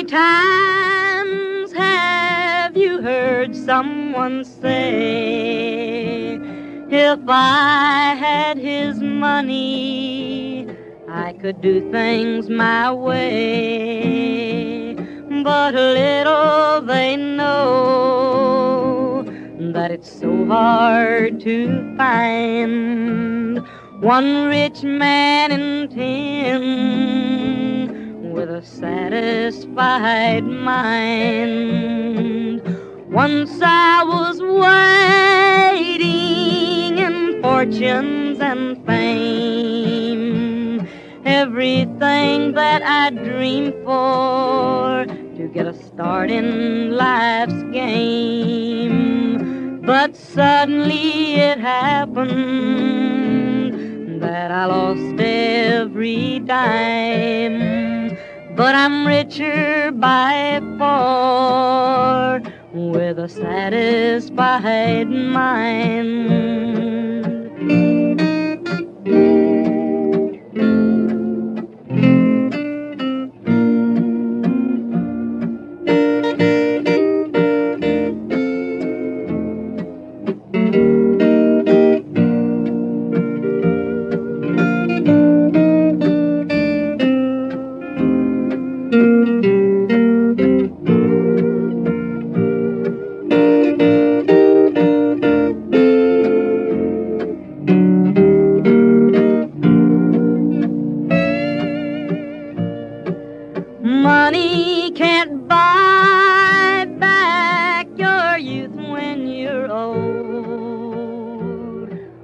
Many times have you heard someone say, if I had his money, I could do things my way? But little they know that it's so hard to find one rich man in ten with a satisfied mind. Once I was waiting in fortunes and fame, everything that I dreamed for to get a start in life's game. But suddenly it happened that I lost every dime. But I'm richer by far with a satisfied mind.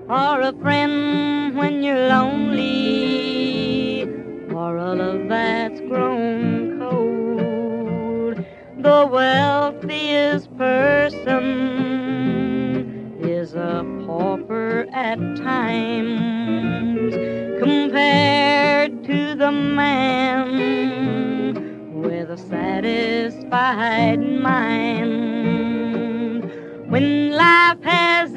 Or a friend when you're lonely, or a love that's grown cold. The wealthiest person is a pauper at times compared to the man with a satisfied mind. When life has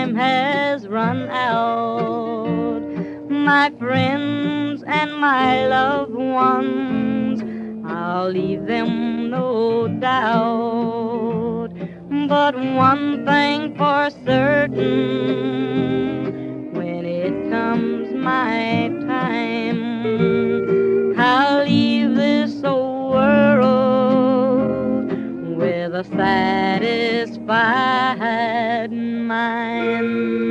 time has run out. My friends and my loved ones, I'll leave them no doubt. But one thing for certain, when it comes my time, I'll leave this old world with a satisfied mind.